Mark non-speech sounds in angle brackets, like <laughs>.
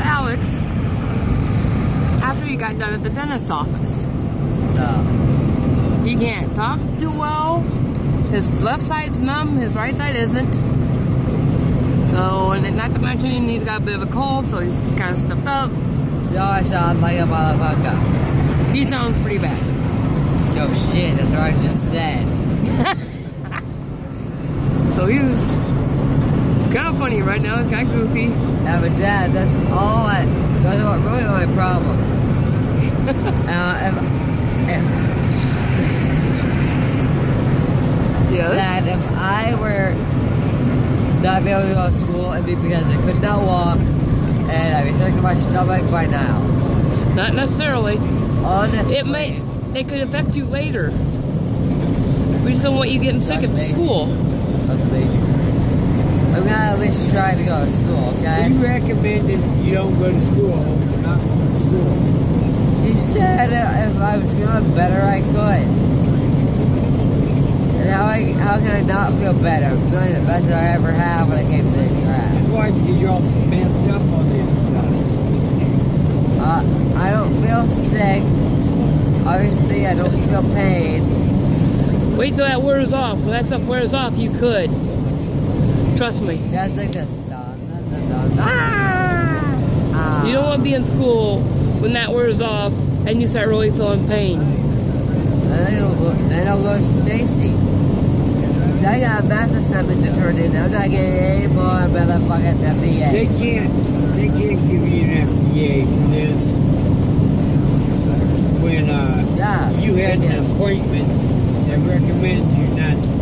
Alex after he got done at the dentist office. So he can't talk too well. His left side's numb, his right side isn't. So, and then not to mention he's got a bit of a cold, so he's kind of stuffed up. Yo, I sound like a motherfucker. He sounds pretty bad. Yo, shit, that's what I just said. <laughs> so he's kind of funny right now. It's kind of goofy. Yeah, but dad, that's all I, those are really my problems. <laughs> uh, if, if, Yes. that if I were not be able to go to school, it'd be because I could not walk and I'd be sick to my stomach by now. Not necessarily. Honestly. It may. It could affect you later. We just don't want you getting sick at the me. school. That's me. I'm gonna at least try to go to school, okay? You recommended you don't go to school. You're not going to school. You said uh, if I was feeling better, I could. And how, I, how can I not feel better? I'm feeling the best I ever have when I came to this crap. That's why because you're all messed up on this stuff. Uh, I don't feel sick. Obviously, I don't feel pain. Wait till that wears off. When that stuff wears off, you could. Trust me. Just like. Ah! Ah. You don't want to be in school when that wears off and you start really feeling pain. Then I'll go, then I'll go to Stacy. Cause I got a math assignment to turn in. I'm not getting any more motherfucking They can't. They can't give you an FDA for this. When uh, Yeah. you had an appointment that recommends you not